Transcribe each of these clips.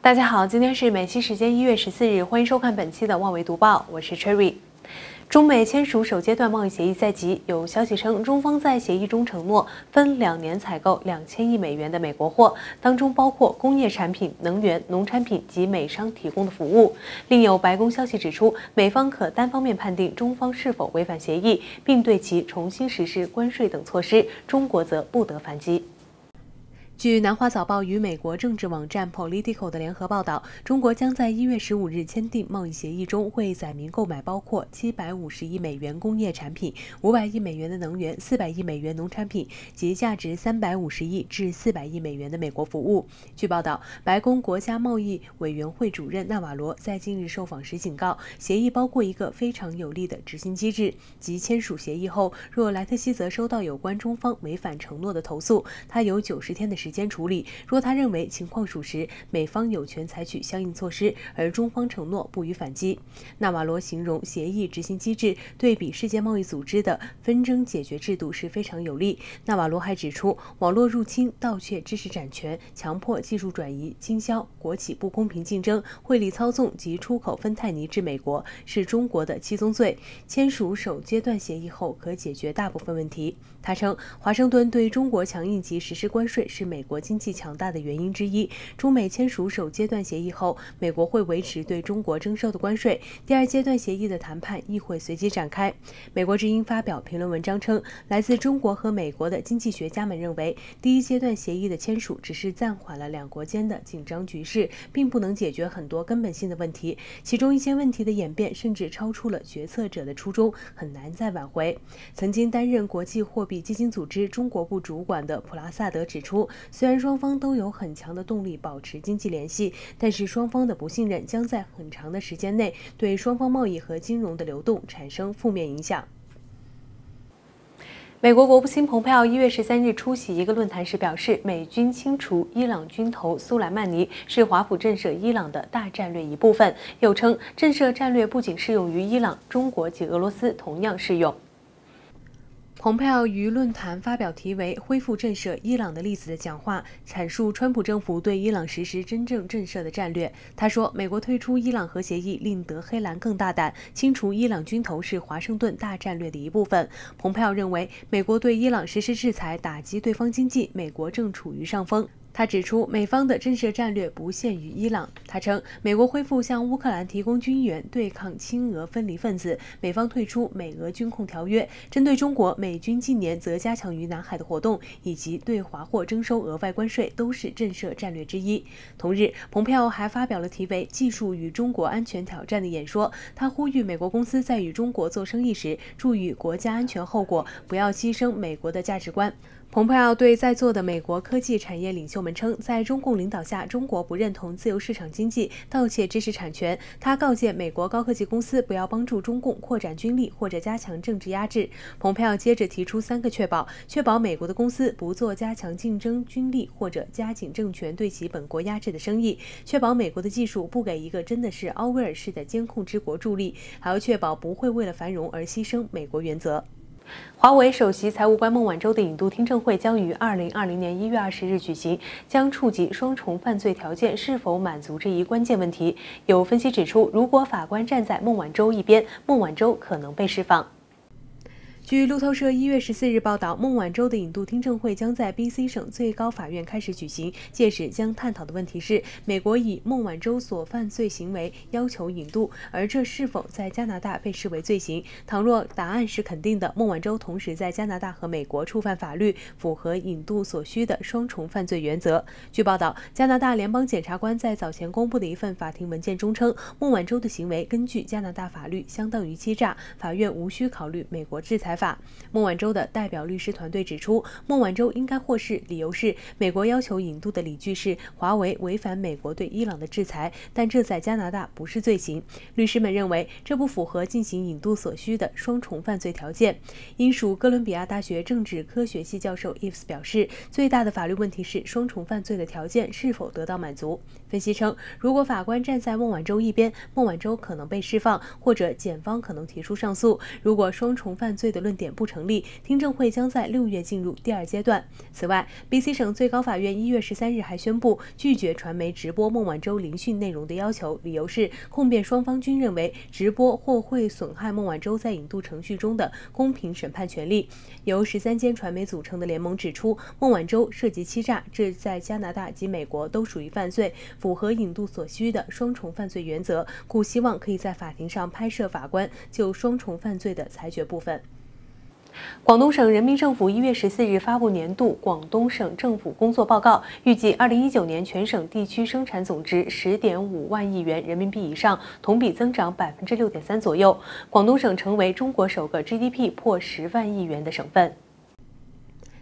大家好，今天是美西时间一月十四日，欢迎收看本期的《万维读报》，我是 Cherry。中美签署首阶段贸易协议在即，有消息称，中方在协议中承诺分两年采购两千亿美元的美国货，当中包括工业产品、能源、农产品及美商提供的服务。另有白宫消息指出，美方可单方面判定中方是否违反协议，并对其重新实施关税等措施，中国则不得反击。据南华早报与美国政治网站 Politico 的联合报道，中国将在一月十五日签订贸易协议中，会载明购买包括七百五十亿美元工业产品、五百亿美元的能源、四百亿美元农产品及价值三百五十亿至四百亿美元的美国服务。据报道，白宫国家贸易委员会主任纳瓦罗在近日受访时警告，协议包括一个非常有力的执行机制，即签署协议后，若莱特希泽收到有关中方违反承诺的投诉，他有九十天的时。时间处理。若他认为情况属实，美方有权采取相应措施，而中方承诺不予反击。纳瓦罗形容协议执行机制对比世界贸易组织的纷争解决制度是非常有利。纳瓦罗还指出，网络入侵、盗窃知识产权、强迫技术转移、倾销、国企不公平竞争、汇率操纵及出口芬太尼至美国是中国的七宗罪。签署首阶段协议后，可解决大部分问题。他称，华盛顿对中国强硬及实施关税是美。美国经济强大的原因之一。中美签署首阶段协议后，美国会维持对中国征收的关税。第二阶段协议的谈判亦会随即展开。美国之音发表评论文章称，来自中国和美国的经济学家们认为，第一阶段协议的签署只是暂缓了两国间的紧张局势，并不能解决很多根本性的问题。其中一些问题的演变甚至超出了决策者的初衷，很难再挽回。曾经担任国际货币基金组织中国部主管的普拉萨德指出。虽然双方都有很强的动力保持经济联系，但是双方的不信任将在很长的时间内对双方贸易和金融的流动产生负面影响。美国国务卿蓬佩奥一月十三日出席一个论坛时表示，美军清除伊朗军头苏莱曼尼是华府震慑伊朗的大战略一部分，又称震慑战略不仅适用于伊朗，中国及俄罗斯同样适用。蓬佩奥于论坛发表题为“恢复震慑伊朗的例子”的讲话，阐述川普政府对伊朗实施真正震慑的战略。他说：“美国退出伊朗核协议令德黑兰更大胆，清除伊朗军头是华盛顿大战略的一部分。”蓬佩奥认为，美国对伊朗实施制裁，打击对方经济，美国正处于上风。他指出，美方的震慑战略不限于伊朗。他称，美国恢复向乌克兰提供军援，对抗亲俄分离分子；美方退出美俄军控条约。针对中国，美军近年则加强于南海的活动，以及对华货征收额外关税，都是震慑战略之一。同日，蓬佩奥还发表了题为“技术与中国安全挑战”的演说。他呼吁美国公司在与中国做生意时，注意国家安全后果，不要牺牲美国的价值观。蓬佩奥对在座的美国科技产业领袖们称，在中共领导下，中国不认同自由市场经济，盗窃知识产权。他告诫美国高科技公司不要帮助中共扩展军力或者加强政治压制。蓬佩奥接着提出三个确保：确保美国的公司不做加强竞争军力或者加紧政权对其本国压制的生意；确保美国的技术不给一个真的是奥威尔式的监控之国助力；还要确保不会为了繁荣而牺牲美国原则。华为首席财务官孟晚舟的引渡听证会将于二零二零年一月二十日举行，将触及双重犯罪条件是否满足这一关键问题。有分析指出，如果法官站在孟晚舟一边，孟晚舟可能被释放。据路透社一月十四日报道，孟晚舟的引渡听证会将在 B.C 省最高法院开始举行。届时将探讨的问题是，美国以孟晚舟所犯罪行为要求引渡，而这是否在加拿大被视为罪行？倘若答案是肯定的，孟晚舟同时在加拿大和美国触犯法律，符合引渡所需的双重犯罪原则。据报道，加拿大联邦检察官在早前公布的一份法庭文件中称，孟晚舟的行为根据加拿大法律相当于欺诈，法院无需考虑美国制裁。法。孟晚舟的代表律师团队指出，孟晚舟应该获释，理由是美国要求引渡的理据是华为违反美国对伊朗的制裁，但这在加拿大不是罪行。律师们认为这不符合进行引渡所需的双重犯罪条件。英属哥伦比亚大学政治科学系教授 Ives 表示，最大的法律问题是双重犯罪的条件是否得到满足。分析称，如果法官站在孟晚舟一边，孟晚舟可能被释放，或者检方可能提出上诉。如果双重犯罪的论论点不，成立，听证会将在六月进入第二阶段。此外，BC 省最高法院一月十三日还宣布拒绝传媒直播孟晚舟聆讯内容的要求，理由是控辩双方均认为直播或会损害孟晚舟在引渡程序中的公平审判权利。由十三间传媒组成的联盟指出，孟晚舟涉及欺诈，这在加拿大及美国都属于犯罪，符合引渡所需的双重犯罪原则，故希望可以在法庭上拍摄法官就双重犯罪的裁决部分。广东省人民政府一月十四日发布年度广东省政府工作报告，预计二零一九年全省地区生产总值十点五万亿元人民币以上，同比增长百分之六点三左右。广东省成为中国首个 GDP 破十万亿元的省份。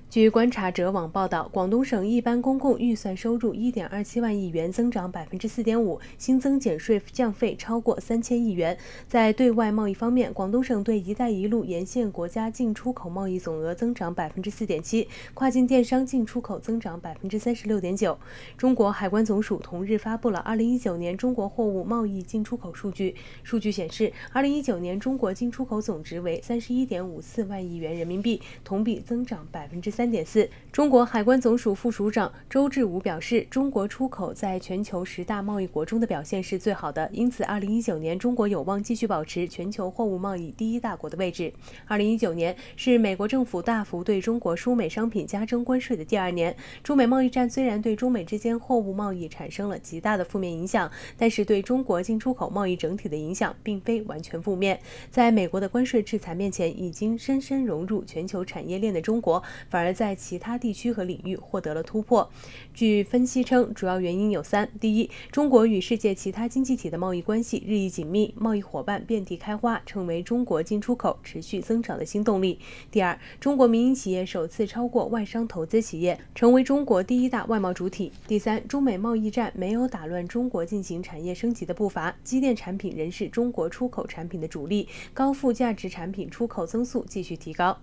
据观察者网报道，广东省一般公共预算收入一点二七万亿元，增长百分之四点五，新增减税降费超过三千亿元。在对外贸易方面，广东省对“一带一路”沿线国家进出口贸易总额增长百分之四点七，跨境电商进出口增长百分之三十六点九。中国海关总署同日发布了二零一九年中国货物贸易进出口数据，数据显示，二零一九年中国进出口总值为三十一点五四万亿元人民币，同比增长百分之三。点四，中国海关总署副署长周志武表示，中国出口在全球十大贸易国中的表现是最好的，因此，二零一九年中国有望继续保持全球货物贸易第一大国的位置。二零一九年是美国政府大幅对中国输美商品加征关税的第二年。中美贸易战虽然对中美之间货物贸易产生了极大的负面影响，但是对中国进出口贸易整体的影响并非完全负面。在美国的关税制裁面前，已经深深融入全球产业链的中国，反而。而在其他地区和领域获得了突破。据分析称，主要原因有三：第一，中国与世界其他经济体的贸易关系日益紧密，贸易伙伴遍地开花，成为中国进出口持续增长的新动力；第二，中国民营企业首次超过外商投资企业，成为中国第一大外贸主体；第三，中美贸易战没有打乱中国进行产业升级的步伐，机电产品仍是中国出口产品的主力，高附加值产品出口增速继续提高。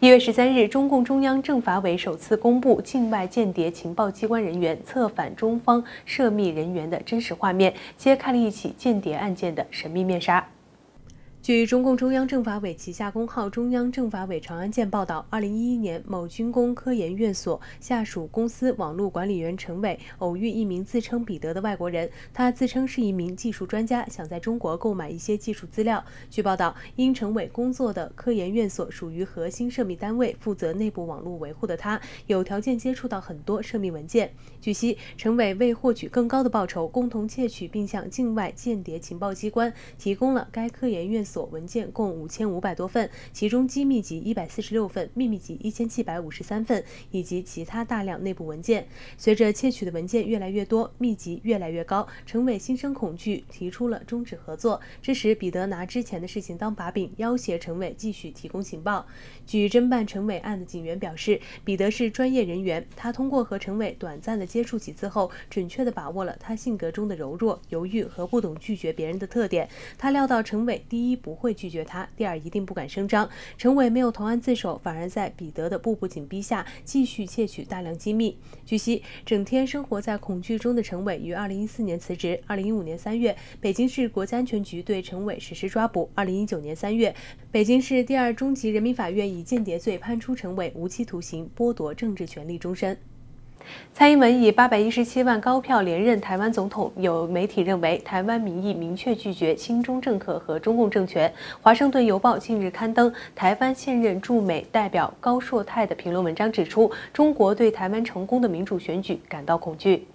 一月十三日，中共中央政法委首次公布境外间谍情报机关人员策反中方涉密人员的真实画面，揭开了一起间谍案件的神秘面纱。据中共中央政法委旗下公号“中央政法委长安见”报道，二零一一年，某军工科研院所下属公司网络管理员陈伟偶遇一名自称彼得的外国人，他自称是一名技术专家，想在中国购买一些技术资料。据报道，因陈伟工作的科研院所属于核心涉密单位，负责内部网络维护的他，有条件接触到很多涉密文件。据悉，陈伟为获取更高的报酬，共同窃取并向境外间谍情报机关提供了该科研院所。所文件共五千五百多份，其中机密级一百四十六份，秘密级一千七百五十三份，以及其他大量内部文件。随着窃取的文件越来越多，密集越来越高，陈伟心生恐惧，提出了终止合作。这时，彼得拿之前的事情当把柄，要挟陈伟继续提供情报。据侦办陈伟案的警员表示，彼得是专业人员，他通过和陈伟短暂的接触几次后，准确地把握了他性格中的柔弱、犹豫和不懂拒绝别人的特点。他料到陈伟第一。不会拒绝他。第二，一定不敢声张。陈伟没有投案自首，反而在彼得的步步紧逼下，继续窃取大量机密。据悉，整天生活在恐惧中的陈伟于2014年辞职。2015年3月，北京市国家安全局对陈伟实施抓捕。2019年3月，北京市第二中级人民法院以间谍罪判处陈伟无期徒刑，剥夺政治权利终身。蔡英文以八百一十七万高票连任台湾总统，有媒体认为台湾民意明确拒绝新中政客和中共政权。华盛顿邮报近日刊登台湾现任驻美代表高硕泰的评论文章，指出中国对台湾成功的民主选举感到恐惧。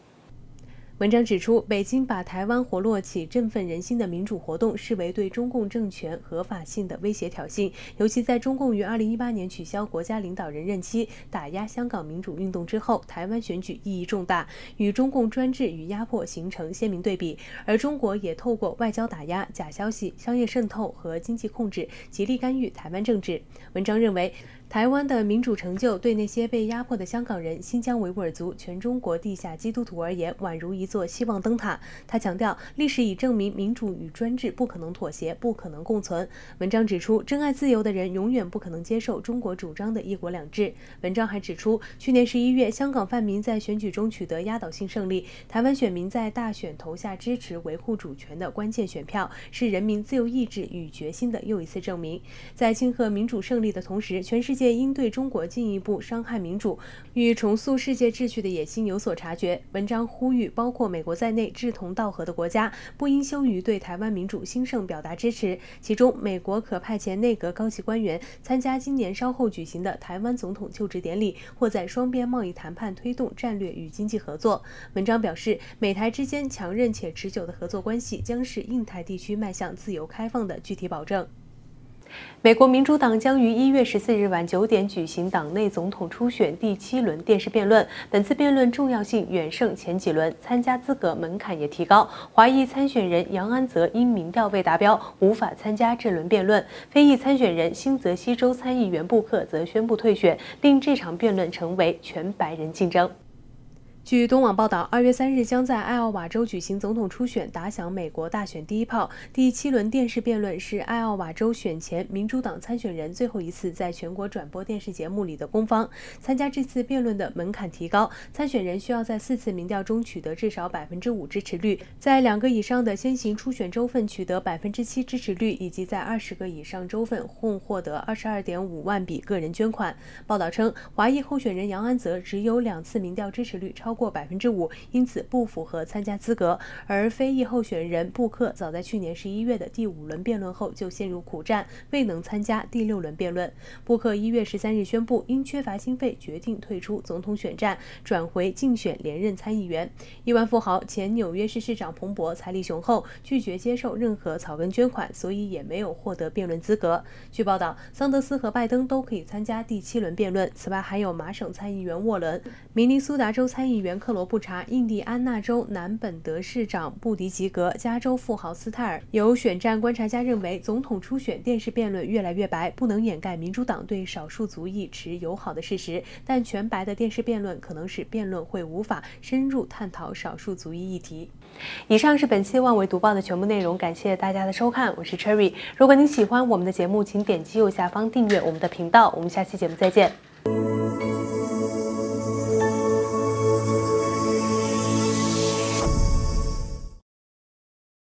文章指出，北京把台湾活络起振奋人心的民主活动视为对中共政权合法性的威胁挑衅，尤其在中共于二零一八年取消国家领导人任期、打压香港民主运动之后，台湾选举意义重大，与中共专制与压迫形成鲜明对比。而中国也透过外交打压、假消息、商业渗透和经济控制，极力干预台湾政治。文章认为。台湾的民主成就，对那些被压迫的香港人、新疆维吾尔族、全中国地下基督徒而言，宛如一座希望灯塔。他强调，历史已证明，民主与专制不可能妥协，不可能共存。文章指出，珍爱自由的人永远不可能接受中国主张的一国两制。文章还指出，去年十一月，香港泛民在选举中取得压倒性胜利，台湾选民在大选投下支持维护主权的关键选票，是人民自由意志与决心的又一次证明。在庆贺民主胜利的同时，全世界。界应对中国进一步伤害民主与重塑世界秩序的野心有所察觉。文章呼吁，包括美国在内志同道合的国家不应羞于对台湾民主兴盛表达支持。其中，美国可派遣内阁高级官员参加今年稍后举行的台湾总统就职典礼，或在双边贸易谈判推动战略与经济合作。文章表示，美台之间强韧且持久的合作关系将是印太地区迈向自由开放的具体保证。美国民主党将于一月十四日晚九点举行党内总统初选第七轮电视辩论。本次辩论重要性远胜前几轮，参加资格门槛也提高。华裔参选人杨安泽因民调未达标，无法参加这轮辩论。非裔参选人新泽西州参议员布克则宣布退选，令这场辩论成为全白人竞争。据东网报道，二月三日将在艾奥瓦州举行总统初选，打响美国大选第一炮。第七轮电视辩论是艾奥瓦州选前民主党参选人最后一次在全国转播电视节目里的攻防。参加这次辩论的门槛提高，参选人需要在四次民调中取得至少百分之五支持率，在两个以上的先行初选州份取得百分之七支持率，以及在二十个以上州份共获得二十二点五万笔个人捐款。报道称，华裔候选人杨安泽只有两次民调支持率超。过百分之五，因此不符合参加资格。而非裔候选人布克早在去年十一月的第五轮辩论后就陷入苦战，未能参加第六轮辩论。布克一月十三日宣布，因缺乏经费，决定退出总统选战，转回竞选连任参议员。亿万富豪、前纽约市市长彭博财力雄厚，拒绝接受任何草根捐款，所以也没有获得辩论资格。据报道，桑德斯和拜登都可以参加第七轮辩论。此外，还有麻省参议员沃伦、明尼苏达州参议员。克罗布查、印第安纳州南本德市长布迪吉格、加州富豪斯泰尔。有选战观察家认为，总统初选电视辩论越来越白，不能掩盖民主党对少数族裔持友好的事实。但全白的电视辩论可能使辩论会无法深入探讨少数族裔议题。以上是本期万维读报的全部内容，感谢大家的收看，我是 Cherry。如果您喜欢我们的节目，请点击右下方订阅我们的频道。我们下期节目再见。